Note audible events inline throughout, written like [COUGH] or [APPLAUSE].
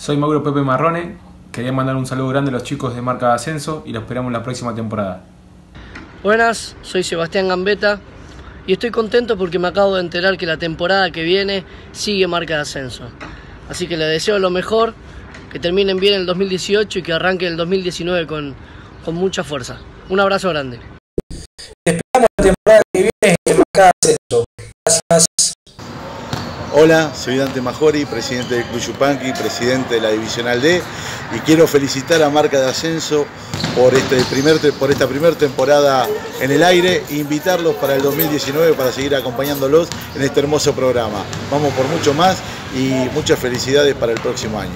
Soy Mauro Pepe Marrone, quería mandar un saludo grande a los chicos de Marca de Ascenso y los esperamos la próxima temporada. Buenas, soy Sebastián Gambetta y estoy contento porque me acabo de enterar que la temporada que viene sigue Marca de Ascenso. Así que les deseo lo mejor, que terminen bien el 2018 y que arranquen el 2019 con, con mucha fuerza. Un abrazo grande. Esperamos la temporada que viene en Marca de Ascenso. Gracias. Hola, soy Dante Majori, presidente del Club Yupanqui, presidente de la Divisional D y quiero felicitar a Marca de Ascenso por, este esta primera temporada en el aire e invitarlos para el 2019 para seguir acompañándolos en este hermoso programa. Vamos por mucho más y muchas felicidades para el próximo año.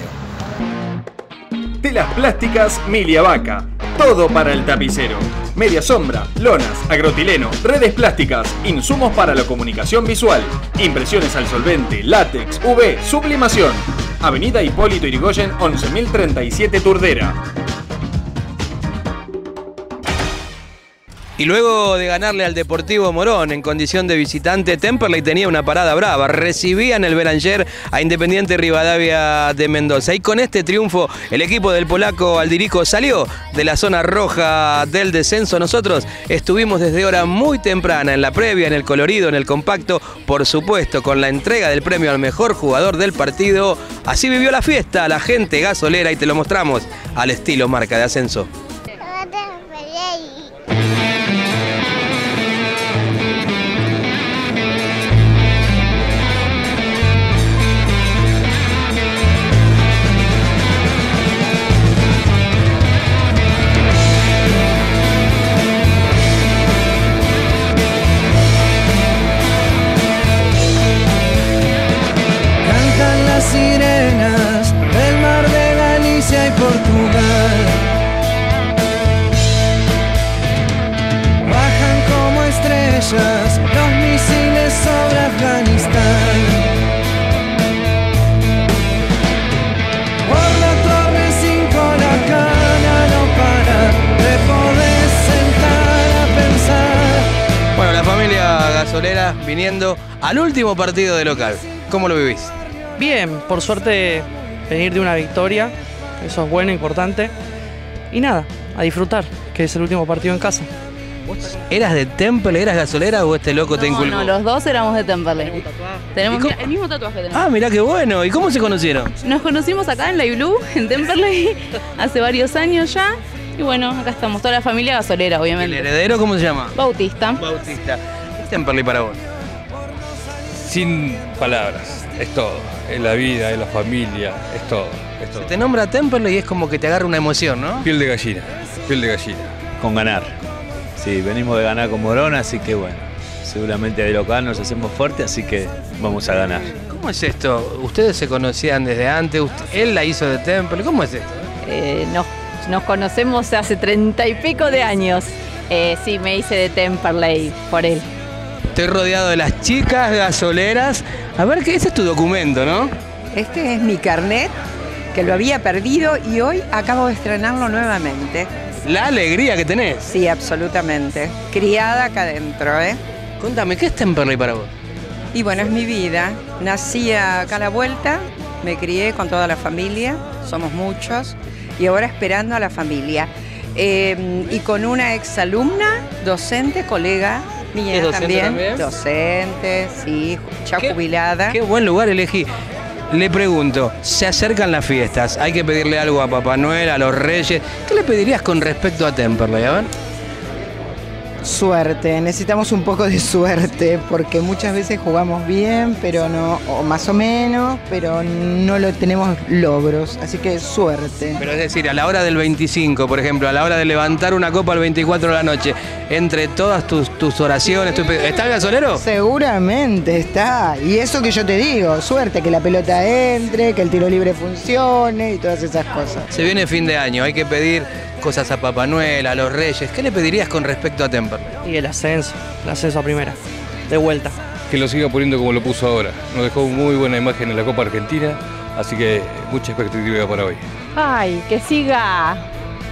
Telas plásticas Milia Vaca. Todo para el tapicero. Media sombra, lonas, agrotileno, redes plásticas, insumos para la comunicación visual, impresiones al solvente, látex, UV, sublimación. Avenida Hipólito Yrigoyen 11037 Turdera. Y luego de ganarle al Deportivo Morón en condición de visitante, Temperley tenía una parada brava. Recibían el Belanger a Independiente Rivadavia de Mendoza. Y con este triunfo, el equipo del polaco Aldirico salió de la zona roja del descenso. Nosotros estuvimos desde hora muy temprana en la previa, en el colorido, en el compacto, por supuesto, con la entrega del premio al mejor jugador del partido. Así vivió la fiesta, la gente gasolera y te lo mostramos al estilo marca de ascenso. Viniendo al último partido de local. ¿Cómo lo vivís? Bien, por suerte venir de una victoria, eso es bueno, importante. Y nada, a disfrutar, que es el último partido en casa. ¿Eras de Temple, eras gasolera o este loco te No, inculcó? no, los dos éramos de Temperley. Tenemos mira, el mismo tatuaje tenemos. Ah, mirá qué bueno. ¿Y cómo se conocieron? Nos conocimos acá en La Blue, en Temperley, [LAUGHS] hace varios años ya. Y bueno, acá estamos, toda la familia gasolera, ¿El obviamente. heredero cómo se llama? Bautista. Bautista. ¿Qué es Temperley para vos? Sin palabras, es todo. Es la vida, es la familia, es todo. Es todo. Te nombra Temperley y es como que te agarra una emoción, ¿no? Piel de gallina, piel de gallina. con ganar. Sí, venimos de ganar con Morón, así que bueno, seguramente de local nos hacemos fuertes, así que vamos a ganar. ¿Cómo es esto? ¿Ustedes se conocían desde antes? Usted- ¿Él la hizo de Temple? ¿Cómo es esto? Eh, nos, nos conocemos hace treinta y pico de años. Eh, sí, me hice de Temperley por él. Estoy rodeado de las chicas gasoleras. A ver, ¿qué ese es tu documento, no? Este es mi carnet, que lo había perdido y hoy acabo de estrenarlo nuevamente. La alegría que tenés. Sí, absolutamente. Criada acá adentro, ¿eh? Contame, ¿qué es Temperley para vos? Y bueno, es mi vida. Nací acá a la vuelta, me crié con toda la familia, somos muchos, y ahora esperando a la familia. Eh, y con una exalumna, docente, colega ¿Es docente también. también? Docente, sí, ya jubilada. Qué buen lugar elegí. Le pregunto, se acercan las fiestas, hay que pedirle algo a Papá Noel, a los Reyes. ¿Qué le pedirías con respecto a Temperley? A ver. Suerte, necesitamos un poco de suerte, porque muchas veces jugamos bien, pero no, o más o menos, pero no lo tenemos logros, así que suerte. Pero es decir, a la hora del 25, por ejemplo, a la hora de levantar una copa al 24 de la noche, entre todas tus, tus oraciones, tu pe- ¿está el gasolero? Seguramente está, y eso que yo te digo, suerte, que la pelota entre, que el tiro libre funcione y todas esas cosas. Se viene fin de año, hay que pedir cosas a Papá Noel, a los Reyes. ¿Qué le pedirías con respecto a Temperley? Y el ascenso, el ascenso a primera, de vuelta. Que lo siga poniendo como lo puso ahora. Nos dejó muy buena imagen en la Copa Argentina, así que mucha expectativa para hoy. Ay, que siga,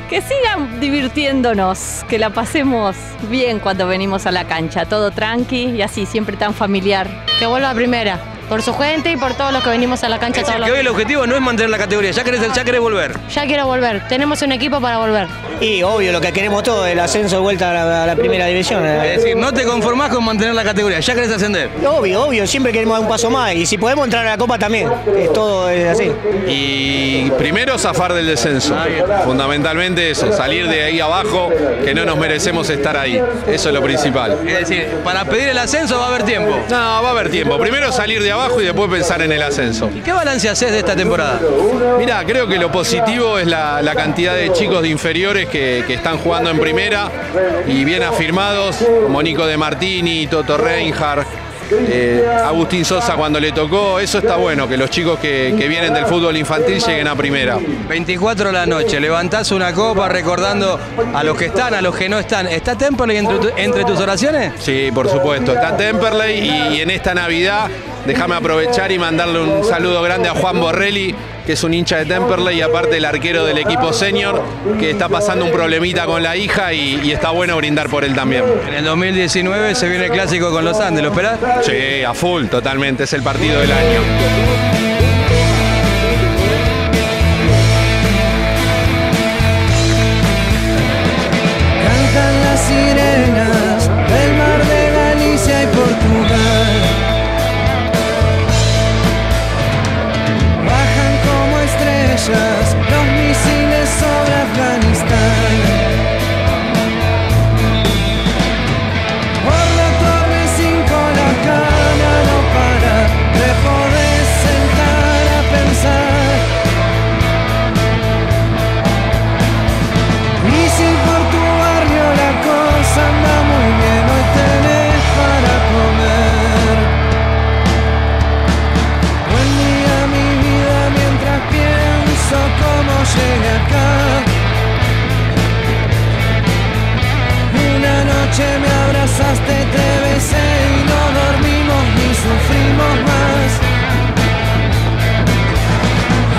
que sigan divirtiéndonos, que la pasemos bien cuando venimos a la cancha, todo tranqui y así, siempre tan familiar. Que vuelva a primera. Por su gente y por todos los que venimos a la cancha Es todos decir, los que hoy el objetivo no es mantener la categoría, ya querés, ya querés volver. Ya quiero volver, tenemos un equipo para volver. Y obvio, lo que queremos todo, el ascenso de vuelta a la, a la primera división. Es decir, no te conformás con mantener la categoría, ya querés ascender. Obvio, obvio, siempre queremos dar un paso más y si podemos entrar a la Copa también, es todo es así. Y primero zafar del descenso. Fundamentalmente eso, salir de ahí abajo, que no nos merecemos estar ahí. Eso es lo principal. Es decir, para pedir el ascenso va a haber tiempo. No, va a haber tiempo. Primero salir de abajo y después pensar en el ascenso. ¿Y qué balance haces de esta temporada? Mira, creo que lo positivo es la, la cantidad de chicos de inferiores que, que están jugando en primera y bien afirmados, como Nico de Martini, Toto Reinhardt. eh, Agustín Sosa cuando le tocó, eso está bueno, que los chicos que, que vienen del fútbol infantil lleguen a primera. 24 de la noche, levantás una copa recordando a los que están, a los que no están. ¿Está Temperley entre, tu- entre tus oraciones? Sí, por supuesto. Está Temperley y, y en esta Navidad déjame aprovechar y mandarle un saludo grande a Juan Borrelli, que es un hincha de Temperley y aparte el arquero del equipo senior, que está pasando un problemita con la hija y, y está bueno brindar por él también. En el 2019 se viene el clásico con los Andes, ¿lo esperás? Sí, a full, totalmente. Es el partido del año. Afganistán. Noche me abrazaste, te besé y no dormimos ni sufrimos más.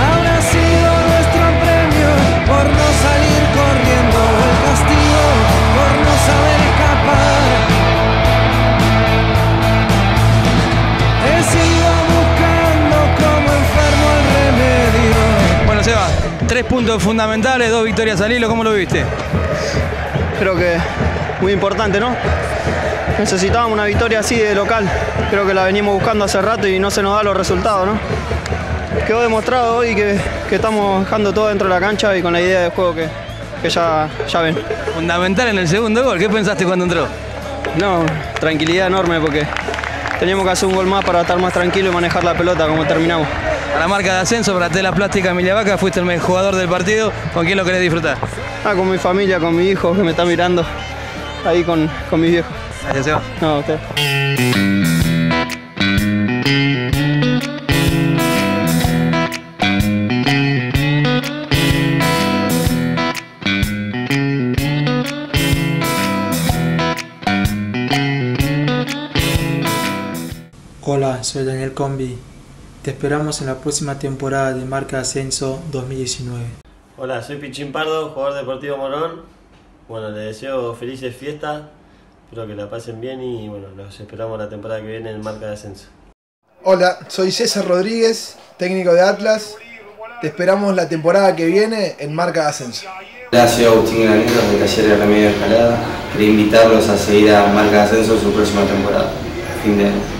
Habrá sido nuestro premio por no salir corriendo o el castigo por no saber escapar. He sido buscando como enfermo el remedio. Bueno, Seba, tres puntos fundamentales, dos victorias al hilo, ¿cómo lo viste? Creo que muy importante, ¿no? Necesitábamos una victoria así de local. Creo que la venimos buscando hace rato y no se nos da los resultados, ¿no? Quedó demostrado hoy que, que estamos dejando todo dentro de la cancha y con la idea de juego que, que ya, ya ven. Fundamental en el segundo gol, ¿qué pensaste cuando entró? No, tranquilidad enorme porque teníamos que hacer un gol más para estar más tranquilo y manejar la pelota como terminamos. Para marca de ascenso, para Tela Plástica Emilia Vaca, fuiste el mejor jugador del partido. ¿Con quién lo querés disfrutar? Ah, con mi familia, con mi hijo que me está mirando, ahí con, con mis viejos. Gracias, Seba. No, a usted. Hola, soy Daniel Combi. Te esperamos en la próxima temporada de Marca Ascenso 2019. Hola, soy Pichín Pardo, jugador deportivo Morón. Bueno, les deseo felices fiestas, espero que la pasen bien y bueno, los esperamos la temporada que viene en Marca de Ascenso. Hola, soy César Rodríguez, técnico de Atlas. Te esperamos la temporada que viene en Marca de Ascenso. Hola, soy Agustín Granero de Remedio de Escalada. Quería invitarlos a seguir a Marca de Ascenso en su próxima temporada. Fin de año.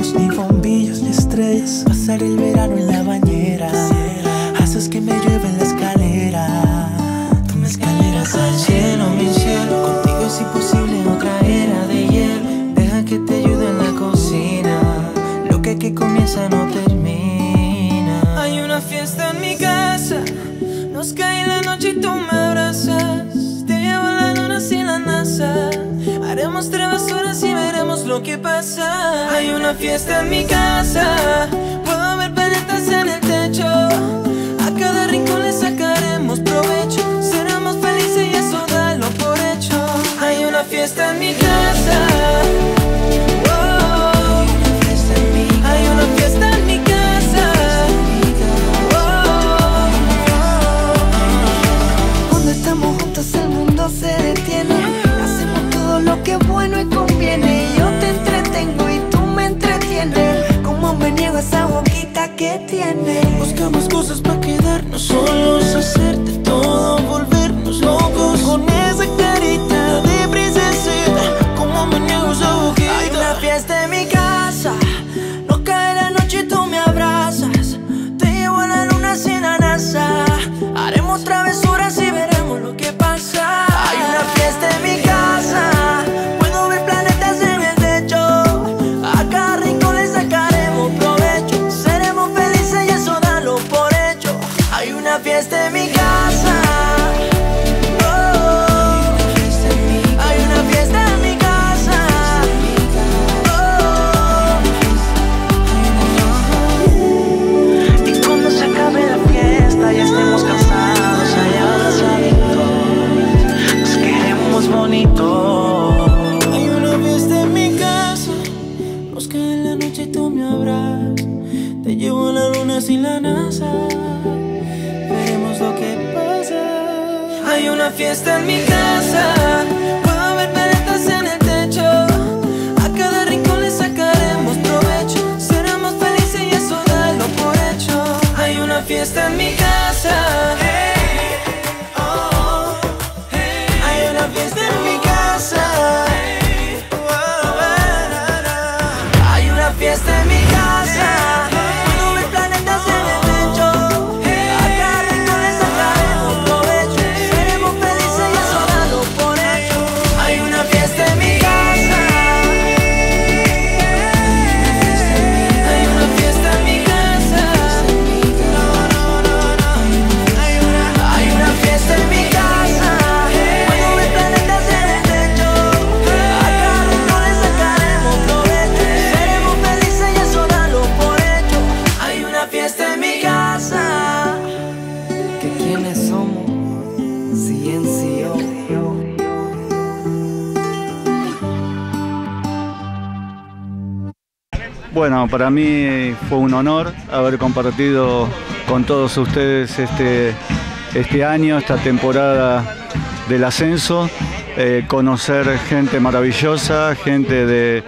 Ni bombillos ni estrellas. Pasar el verano en la bañera. Haces que me llueve en la escalera. Tú me escaleras al cielo, mi cielo. Contigo es imposible otra era de hielo. Deja que te ayude en la cocina. Lo que aquí comienza no termina. Hay una fiesta en mi casa. Nos cae la noche y tú me abrazas. Te llevo a la luna sin la NASA. Haremos travesuras que pasa. Hay una fiesta en mi casa. Puedo ver planetas en el techo. A cada rincón le sacaremos provecho. Seremos felices y eso dalo por hecho. Hay una fiesta en mi casa. Hay una Bueno, para mí fue un honor haber compartido con todos ustedes este, este año, esta temporada del ascenso, eh, conocer gente maravillosa, gente de,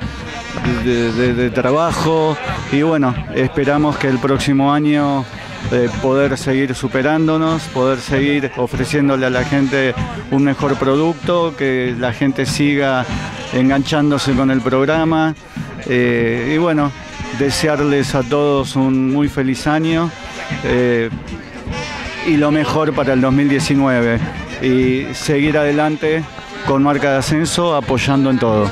de- trabajo y bueno, esperamos que el próximo año eh, poder seguir superándonos, poder seguir ofreciéndole a la gente un mejor producto, que la gente siga enganchándose con el programa. Eh, y bueno, desearles a todos un muy feliz año eh, y lo mejor para el 2019 y seguir adelante con marca de ascenso apoyando en todo.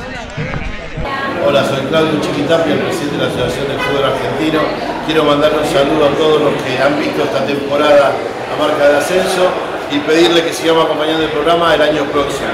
Hola, soy Claudio Chiquitapia, el presidente de la Asociación del Fútbol Argentino. Quiero mandar un saludo a todos los que han visto esta temporada a marca de ascenso y pedirle que sigamos acompañando el programa el año próximo.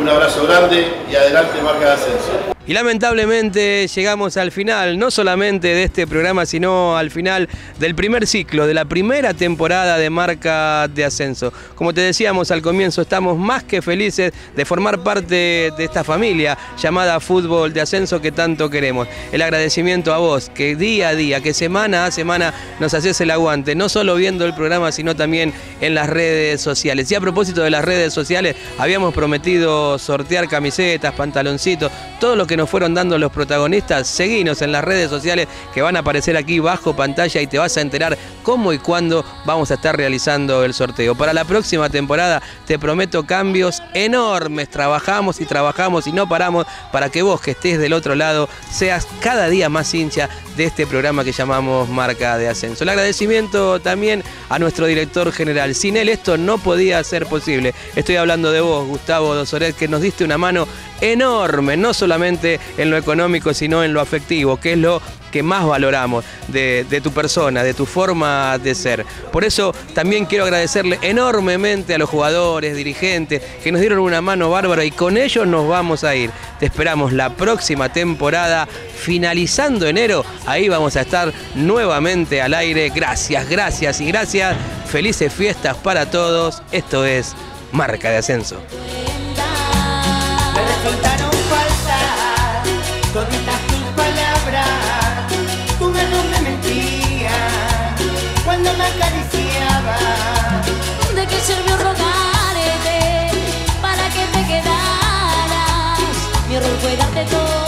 Un abrazo grande y adelante marca de ascenso. Y lamentablemente llegamos al final, no solamente de este programa, sino al final del primer ciclo, de la primera temporada de Marca de Ascenso. Como te decíamos al comienzo, estamos más que felices de formar parte de esta familia llamada Fútbol de Ascenso que tanto queremos. El agradecimiento a vos, que día a día, que semana a semana nos haces el aguante, no solo viendo el programa, sino también en las redes sociales. Y a propósito de las redes sociales, habíamos prometido sortear camisetas, pantaloncitos, todo lo que nos fueron dando los protagonistas, seguinos en las redes sociales que van a aparecer aquí bajo pantalla y te vas a enterar cómo y cuándo vamos a estar realizando el sorteo. Para la próxima temporada te prometo cambios enormes. Trabajamos y trabajamos y no paramos para que vos que estés del otro lado seas cada día más hincha de este programa que llamamos Marca de Ascenso. El agradecimiento también a nuestro director general. Sin él esto no podía ser posible. Estoy hablando de vos, Gustavo Dosoret, que nos diste una mano enorme, no solamente en lo económico, sino en lo afectivo, que es lo que más valoramos de, de, tu persona, de tu forma de ser. Por eso también quiero agradecerle enormemente a los jugadores, dirigentes, que nos dieron una mano bárbara y con ellos nos vamos a ir. Te esperamos la próxima temporada, finalizando enero, ahí vamos a estar nuevamente al aire. Gracias, gracias y gracias. Felices fiestas para todos. Esto es Marca de Ascenso. Fue darte todo.